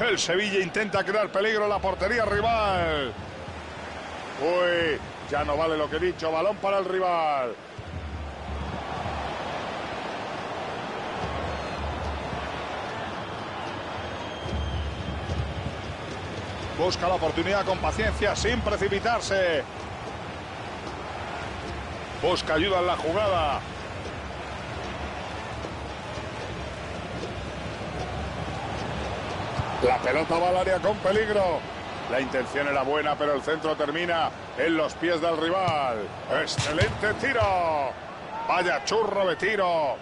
El Sevilla intenta crear peligro en la portería rival. Uy, ya no vale lo que he dicho. Balón para el rival. Busca la oportunidad con paciencia, sin precipitarse. Busca ayuda en la jugada. La pelota va al área con peligro. La intención era buena, pero el centro termina en los pies del rival. Excelente tiro. Vaya churro de tiro.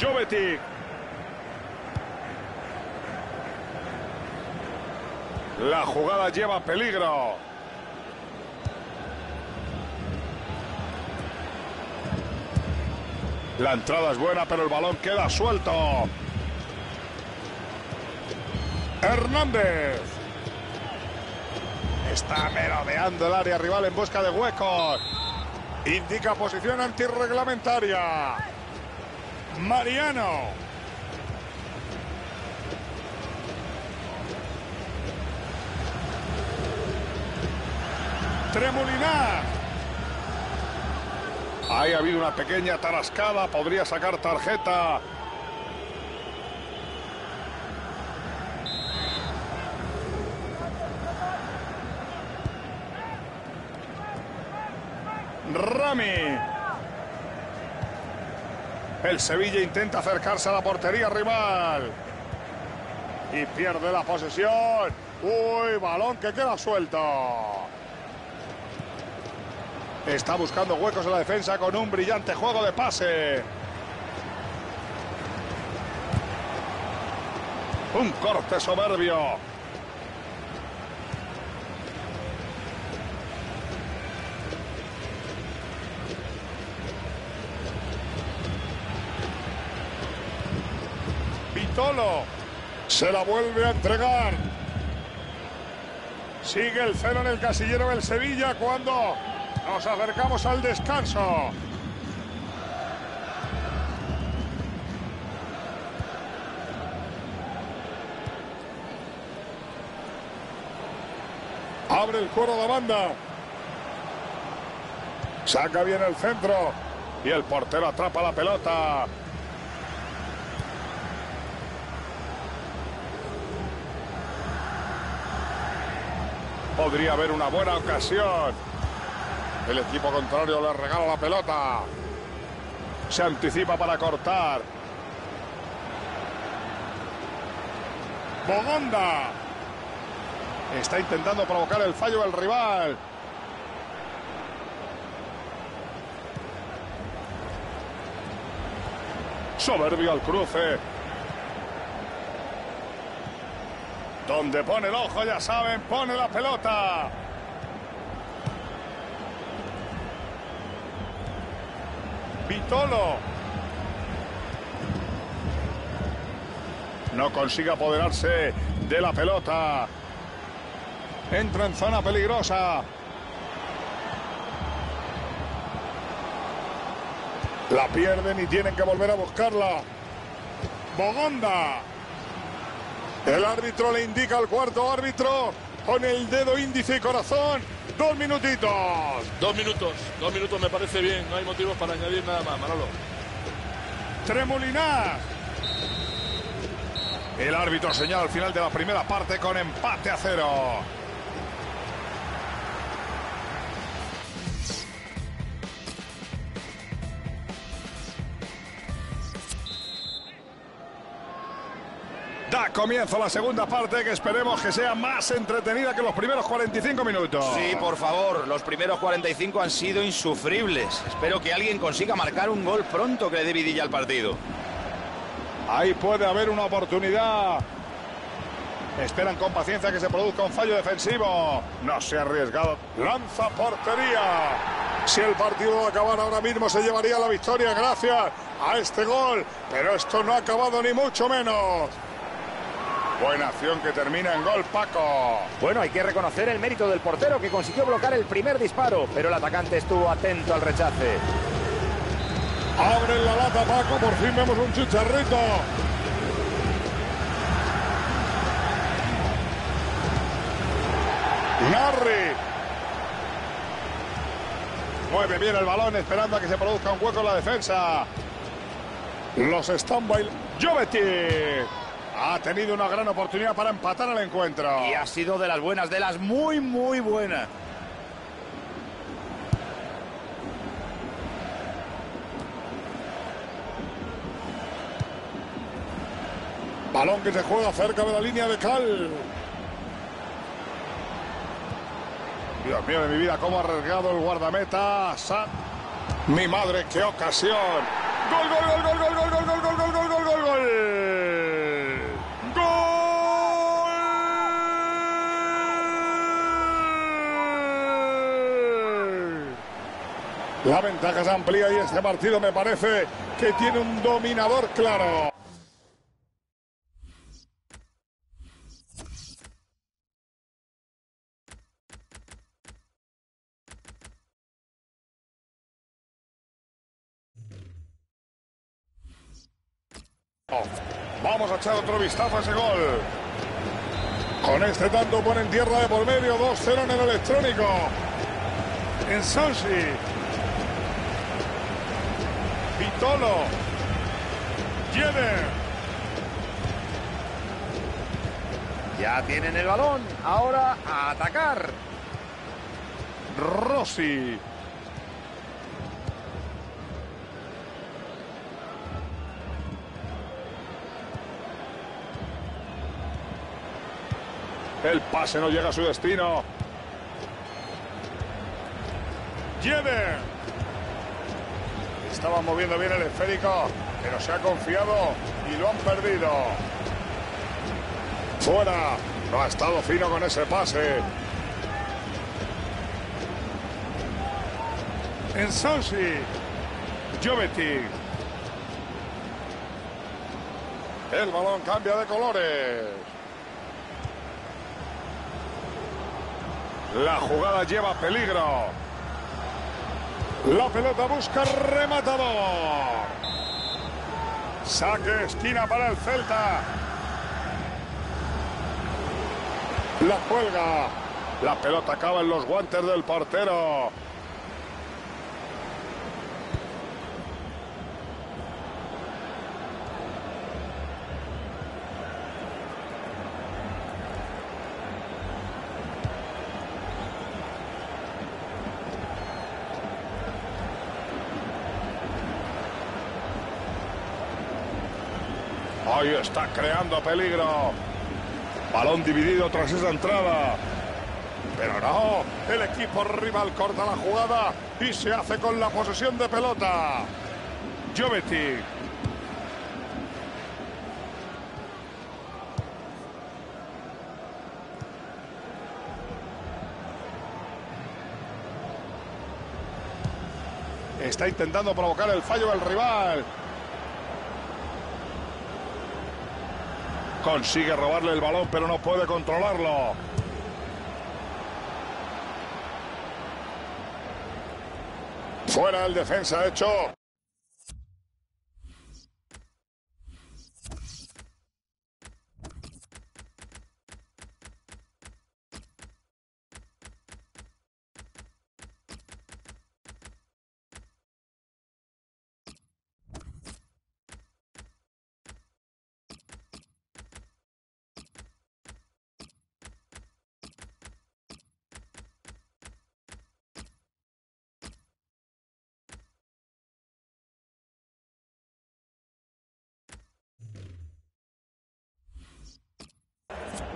Jovetic. La jugada lleva peligro. La entrada es buena, pero el balón queda suelto. Hernández. Está merodeando el área rival en busca de huecos. Indica posición antirreglamentaria. Mariano. Tremolinar. Ahí ha habido una pequeña tarascada, podría sacar tarjeta. Rami. El Sevilla intenta acercarse a la portería rival. Y pierde la posesión. Uy, balón que queda suelto. Está buscando huecos en la defensa con un brillante juego de pase. Un corte soberbio. Vitolo se la vuelve a entregar. Sigue el cero en el casillero del Sevilla cuando nos acercamos al descanso. Abre el cuero de banda. Saca bien el centro. Y el portero atrapa la pelota. Podría haber una buena ocasión. El equipo contrario le regala la pelota. Se anticipa para cortar. Bogonda. Está intentando provocar el fallo del rival. Soberbio al cruce. Donde pone el ojo, ya saben, pone la pelota. Vitolo. No consigue apoderarse de la pelota. Entra en zona peligrosa. La pierden y tienen que volver a buscarla. Bogonda. El árbitro le indica al cuarto árbitro con el dedo índice y corazón Dos minutitos. Dos minutos, dos minutos me parece bien. No hay motivos para añadir nada más, Manolo. Tremolinar. El árbitro señala al final de la primera parte con empate a cero. Da comienzo la segunda parte que esperemos que sea más entretenida que los primeros 45 minutos. Sí, por favor, los primeros 45 han sido insufribles. Espero que alguien consiga marcar un gol pronto que le dé vidilla al partido. Ahí puede haber una oportunidad. Esperan con paciencia que se produzca un fallo defensivo. No se ha arriesgado. Lanza portería. Si el partido va a acabar ahora mismo se llevaría la victoria gracias a este gol. Pero esto no ha acabado ni mucho menos. Buena acción que termina en gol, Paco. Bueno, hay que reconocer el mérito del portero que consiguió bloquear el primer disparo, pero el atacante estuvo atento al rechace. Abre la lata, Paco. Por fin vemos un chicharrito. Narri. Mueve bien el balón esperando a que se produzca un hueco en la defensa. Los están bailando. Jovetic. Ha tenido una gran oportunidad para empatar el encuentro. Y ha sido de las buenas, de las muy, muy buenas. Balón que se juega cerca de la línea de Cal. Dios mío de mi vida, cómo ha arriesgado el guardameta. San... Mi madre, qué ocasión. Gol, gol, gol, gol, gol, gol. La ventaja se amplía y este partido me parece que tiene un dominador claro. Vamos a echar otro vistazo a ese gol. Con este tanto ponen tierra de por medio, 2-0 en el electrónico. En Sansi. Vitolo. Jenner. Ya tienen el balón, ahora a atacar. Rossi. El pase no llega a su destino. Jenner. Estaba moviendo bien el esférico, pero se ha confiado y lo han perdido. Fuera. No ha estado fino con ese pase. En Sansi. Jovetic. El balón cambia de colores. La jugada lleva peligro. La pelota busca rematador. Saque esquina para el Celta. La cuelga. La pelota acaba en los guantes del portero. Está creando peligro. Balón dividido tras esa entrada. Pero no, el equipo rival corta la jugada y se hace con la posesión de pelota. Jovetic. Está intentando provocar el fallo del rival. Consigue robarle el balón, pero no puede controlarlo. Fuera el defensa hecho.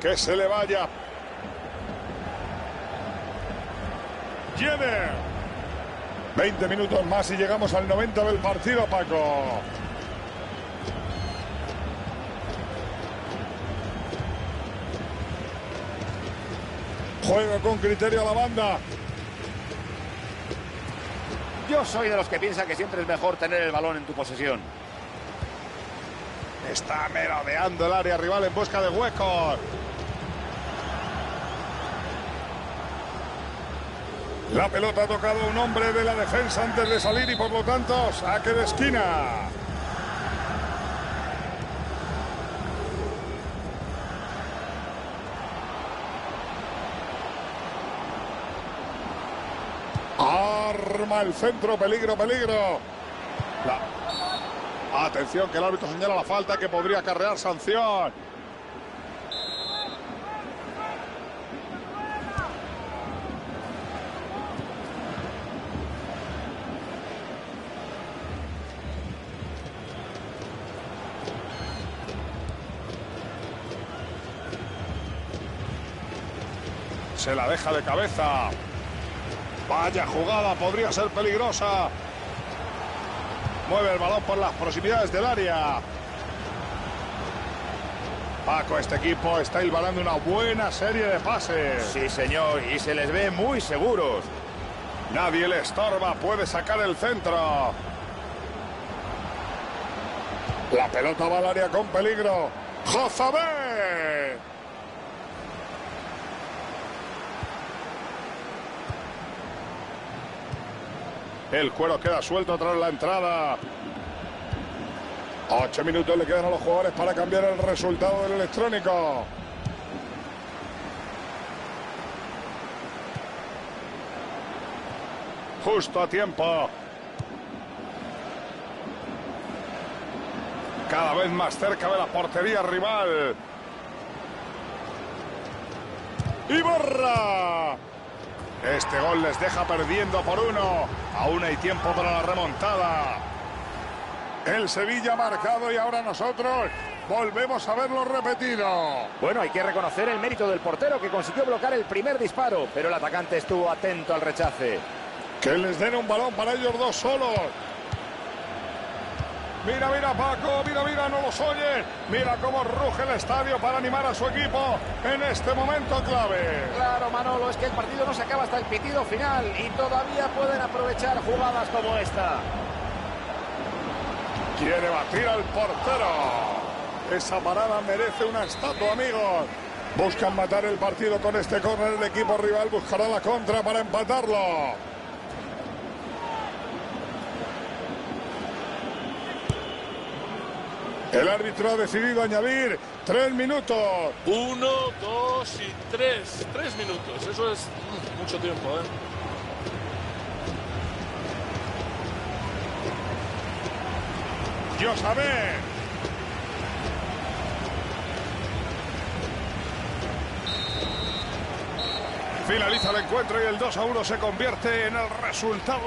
Que se le vaya. Jenner. 20 minutos más y llegamos al 90 del partido, Paco. Juega con criterio a la banda. Yo soy de los que piensan que siempre es mejor tener el balón en tu posesión. Está merodeando el área rival en busca de huecos. La pelota ha tocado un hombre de la defensa antes de salir y por lo tanto saque de esquina. Arma el centro, peligro, peligro. Atención que el árbitro señala la falta que podría acarrear sanción. Se la deja de cabeza. Vaya jugada, podría ser peligrosa. Mueve el balón por las proximidades del área. Paco, este equipo está hilvanando una buena serie de pases. Sí, señor, y se les ve muy seguros. Nadie le estorba, puede sacar el centro. La pelota va al área con peligro. ¡Jozabé! El cuero queda suelto tras la entrada. Ocho minutos le quedan a los jugadores para cambiar el resultado del electrónico. Justo a tiempo. Cada vez más cerca de la portería rival. Ibarra. Este gol les deja perdiendo por uno. Aún hay tiempo para la remontada. El Sevilla marcado y ahora nosotros volvemos a verlo repetido. Bueno, hay que reconocer el mérito del portero que consiguió bloquear el primer disparo, pero el atacante estuvo atento al rechace. Que les den un balón para ellos dos solos. Mira, mira Paco, mira, mira, no los oye. Mira cómo ruge el estadio para animar a su equipo en este momento clave. Claro, Manolo, es que el partido no se acaba hasta el pitido final y todavía pueden aprovechar jugadas como esta. Quiere batir al portero. Esa parada merece una estatua, amigos. Buscan matar el partido con este córner. El equipo rival buscará la contra para empatarlo. El árbitro ha decidido añadir tres minutos. Uno, dos y tres. Tres minutos. Eso es mucho tiempo, ¿eh? Dios sabe. Finaliza el encuentro y el 2 a 1 se convierte en el resultado.